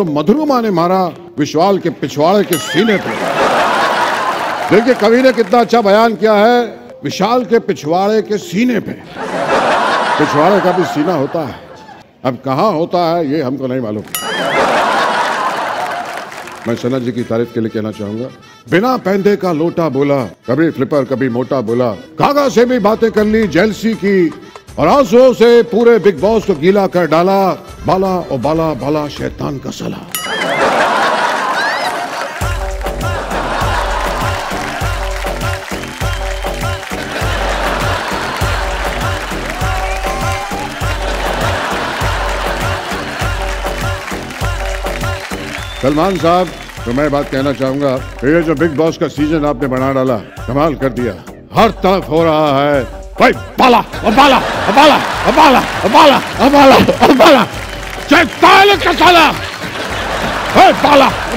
तो मधुरमा ने मारा विश्वाल के पिछवाड़े के सीने पर। देखिए, कवि ने कितना अच्छा बयान किया है विशाल के पिछवाड़े के सीने पे। पिछवाड़े का भी सीना होता है। अब कहाँ होता है, ये हमको नहीं मालूम। मैं सना जी की तारीफ़ के लिए कहना चाहूँगा। बिना पहनदे का लोटा बोला, कभी फ्लिपर, कभी मोटा बोला, कागा से भी बातें कर ली जेलसी की और आंसुओं से पूरे बिग बॉस को गीला कर डाला बाला और बाला बाला शैतान का सला। सलमान साहब तो मैं बात कहना चाहूँगा, ये जो बिग बॉस का सीज़न आपने बना डाला, कमाल कर दिया। हर तरफ़ हो रहा है। भाई बाला और बाला और बाला और बाला और बाला और बाला और बाला शैतान का साला है बाला और